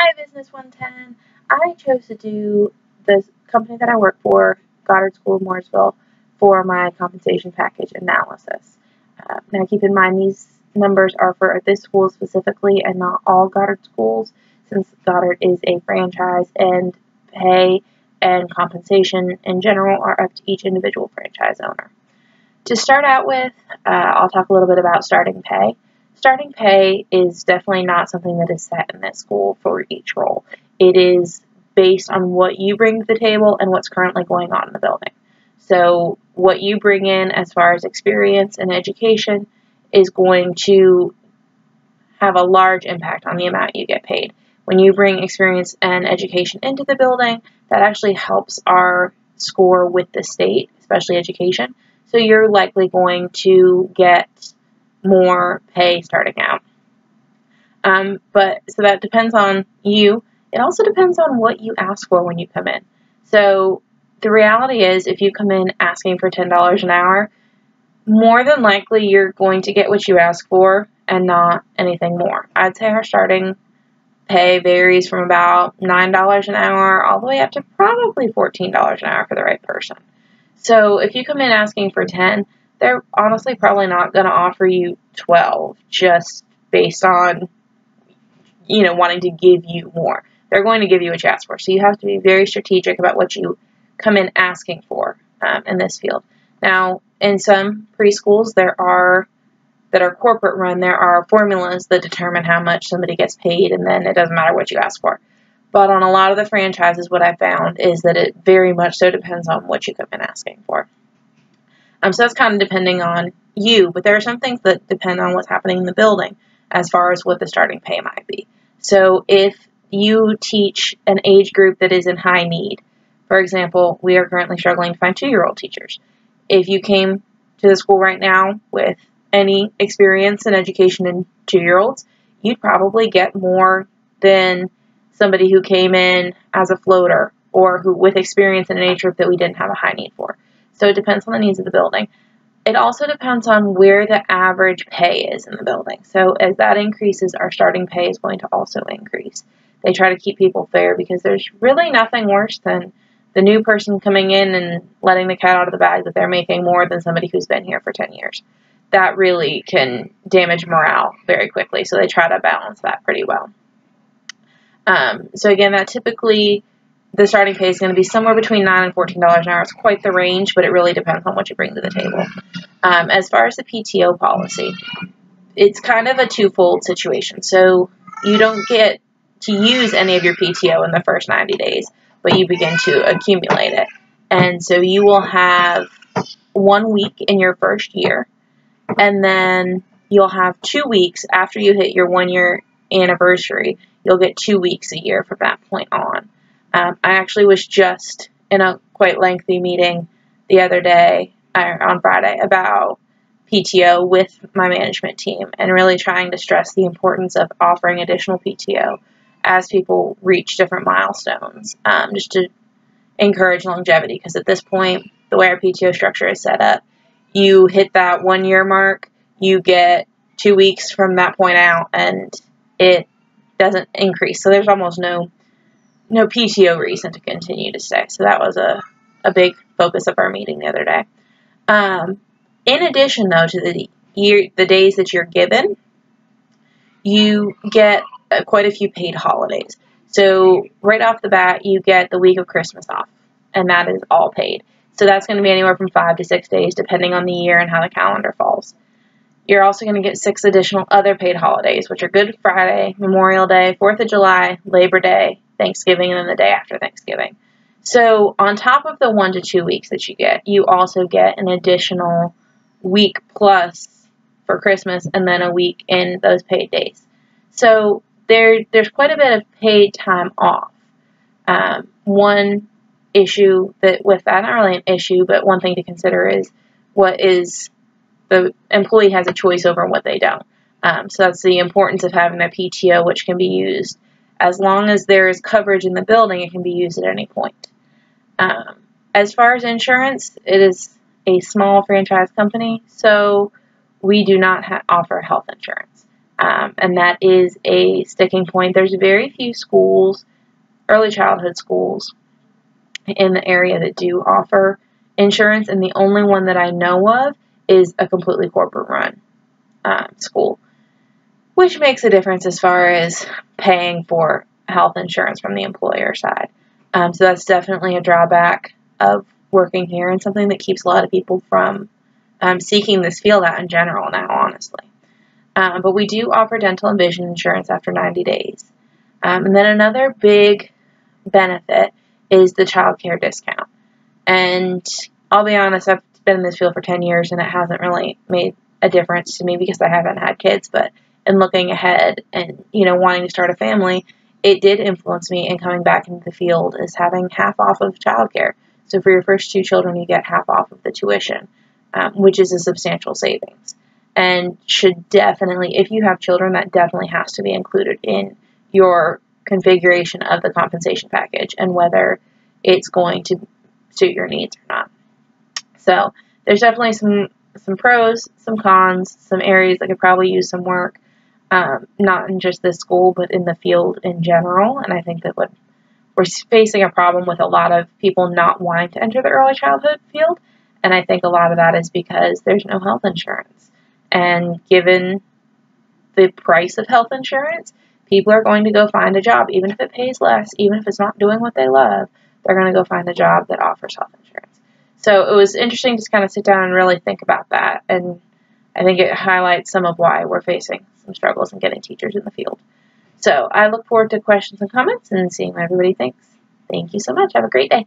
Hi, Business 110. I chose to do the company that I work for, Goddard School of Mooresville, for my compensation package analysis. Uh, now, keep in mind these numbers are for this school specifically and not all Goddard schools, since Goddard is a franchise and pay and compensation in general are up to each individual franchise owner. To start out with, uh, I'll talk a little bit about starting pay. Starting pay is definitely not something that is set in this school for each role. It is based on what you bring to the table and what's currently going on in the building. So, what you bring in as far as experience and education is going to have a large impact on the amount you get paid. When you bring experience and education into the building, that actually helps our score with the state, especially education. So you're likely going to get more pay starting out. Um, but so that depends on you. It also depends on what you ask for when you come in. So the reality is, if you come in asking for $10 an hour, more than likely you're going to get what you ask for and not anything more. I'd say our starting pay varies from about $9 an hour all the way up to probably $14 an hour for the right person. So if you come in asking for 10, they're honestly probably not going to offer you 12 just based on you know wanting to give you more. They're going to give you a ask for. So you have to be very strategic about what you come in asking for um, in this field. Now, in some preschools, there are that are corporate run, there are formulas that determine how much somebody gets paid, and then it doesn't matter what you ask for. But on a lot of the franchises, what I found is that it very much so depends on what you come in asking for. Um, so that's kind of depending on you, but there are some things that depend on what's happening in the building as far as what the starting pay might be. So if you teach an age group that is in high need, for example, we are currently struggling to find two year old teachers. If you came to the school right now with any experience in education in two year olds, you'd probably get more than somebody who came in as a floater or who with experience in an age group that we didn't have a high need for. So it depends on the needs of the building. It also depends on where the average pay is in the building. So as that increases, our starting pay is going to also increase. They try to keep people fair because there's really nothing worse than the new person coming in and letting the cat out of the bag that they're making more than somebody who's been here for 10 years. That really can damage morale very quickly. So they try to balance that pretty well. Um, so again, that typically the starting pay is going to be somewhere between nine and fourteen dollars an hour. It's quite the range, but it really depends on what you bring to the table. Um, as far as the PTO policy, it's kind of a twofold situation. So you don't get to use any of your PTO in the first 90 days, but you begin to accumulate it. And so you will have one week in your first year, and then you'll have two weeks after you hit your one year anniversary. You'll get two weeks a year from that point on. Um, I actually was just in a quite lengthy meeting the other day, or on Friday, about PTO with my management team and really trying to stress the importance of offering additional PTO as people reach different milestones, um, just to encourage longevity. Because at this point, the way our PTO structure is set up, you hit that one year mark, you get two weeks from that point out, and it doesn't increase. So there's almost no no PTO reason to continue to stay. So that was a, a big focus of our meeting the other day. Um, in addition, though, to the year, the days that you're given, you get uh, quite a few paid holidays. So right off the bat, you get the week of Christmas off, and that is all paid. So that's going to be anywhere from five to six days, depending on the year and how the calendar falls. You're also going to get six additional other paid holidays, which are Good Friday, Memorial Day, Fourth of July, Labor Day, Thanksgiving, and then the day after Thanksgiving. So, on top of the one to two weeks that you get, you also get an additional week plus for Christmas and then a week in those paid days. So, there, there's quite a bit of paid time off. Um, one issue that with that, not really an issue, but one thing to consider is what is the employee has a choice over what they don't. Um, so that's the importance of having that PTO, which can be used as long as there is coverage in the building, it can be used at any point. Um, as far as insurance, it is a small franchise company, so we do not offer health insurance. Um, and that is a sticking point. There's very few schools, early childhood schools, in the area that do offer insurance, and the only one that I know of is a completely corporate run um, school, which makes a difference as far as paying for health insurance from the employer side. Um, so that's definitely a drawback of working here and something that keeps a lot of people from um, seeking this field out in general now, honestly. Um, but we do offer dental and vision insurance after 90 days. Um, and then another big benefit is the child care discount. And I'll be honest, I've been in this field for 10 years and it hasn't really made a difference to me because I haven't had kids. But in looking ahead and, you know, wanting to start a family, it did influence me in coming back into the field is having half off of childcare. So for your first two children, you get half off of the tuition, um, which is a substantial savings. And should definitely, if you have children, that definitely has to be included in your configuration of the compensation package and whether it's going to suit your needs or not. So there's definitely some some pros, some cons, some areas that could probably use some work, um, not in just this school, but in the field in general. And I think that what we're facing a problem with a lot of people not wanting to enter the early childhood field. And I think a lot of that is because there's no health insurance. And given the price of health insurance, people are going to go find a job, even if it pays less, even if it's not doing what they love, they're going to go find a job that offers health insurance. So it was interesting to kind of sit down and really think about that. And I think it highlights some of why we're facing some struggles in getting teachers in the field. So I look forward to questions and comments and seeing what everybody thinks. Thank you so much. Have a great day.